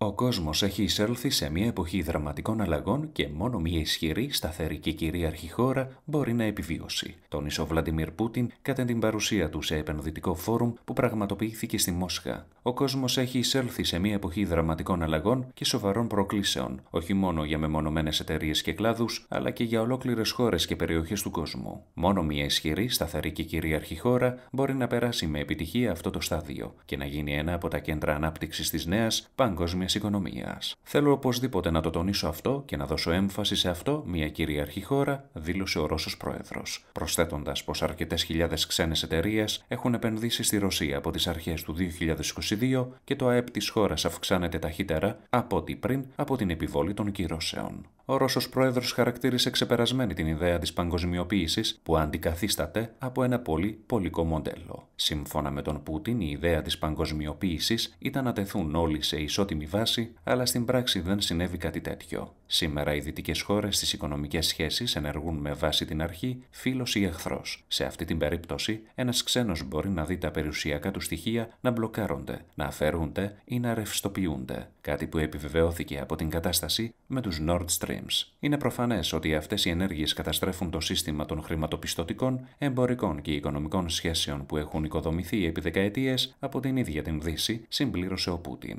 Ο κόσμος έχει εισέλθει σε μια εποχή δραματικών αλλαγών και μόνο μια ισχυρή, σταθερή και κυρίαρχη χώρα μπορεί να επιβίωσει, τόνισε ο Βλαντιμίρ Πούτιν κατά την παρουσία του σε επενδυτικό φόρουμ που πραγματοποιήθηκε στη Μόσχα. Ο κόσμος έχει εισέλθει σε μια εποχή δραματικών αλλαγών και σοβαρών προκλήσεων, όχι μόνο για μεμονωμένες εταιρείες και κλάδους, αλλά και για ολόκληρες χώρες και περιοχές του κόσμου. Μόνο μια ισχυρή, σταθερή και κυρίαρχη χώρα μπορεί να περάσει με επιτυχία αυτό το στάδιο και να γίνει ένα από τα κέντρα ανάπτυξης της νέας παγκόσμιας οικονομίας. Θέλω οπωσδήποτε να το τονίσω αυτό και να δώσω έμφαση σε αυτό μια κυριαρχή χώρα, δήλωσε ο Ρώσος Πρόεδρος, προσθέτοντας πως αρκετές χιλιάδες ξένες εταιρείες έχουν επενδύσει στη Ρωσία από τις αρχές του 2022 και το ΑΕΠ της χώρας αυξάνεται ταχύτερα από ό,τι πριν από την επιβολή των κυρώσεων. Ο Ρώσος Πρόεδρος χαρακτήρισε ξεπερασμένη την ιδέα της παγκοσμιοποίησης που αντικαθίσταται από ένα πολύ πολικό μοντέλο. Σύμφωνα με τον Πούτιν, η ιδέα της παγκοσμιοποίησης ήταν να τεθούν όλοι σε ισότιμη βάση, αλλά στην πράξη δεν συνέβη κάτι τέτοιο. Σήμερα οι δυτικές χώρες στις οικονομικές σχέσεις ενεργούν με βάση την αρχή φίλος ή εχθρός. Σε αυτή την περίπτωση, ένας ξένος μπορεί να δει τα περιουσιακά του στοιχεία να μπλοκάρονται, να αφαιρούνται ή να ρευστοποιούνται. Κάτι που επιβεβαιώθηκε από την κατάσταση με τους Nord Streams. Είναι προφανές ότι αυτές οι ενέργειες καταστρέφουν το σύστημα των χρηματοπιστωτικών, εμπορικών και οικονομικών σχέσεων που έχουν οικοδομηθεί επί δεκαετίες από την ίδια την Δύση, συμπλήρωσε ο Πούτιν.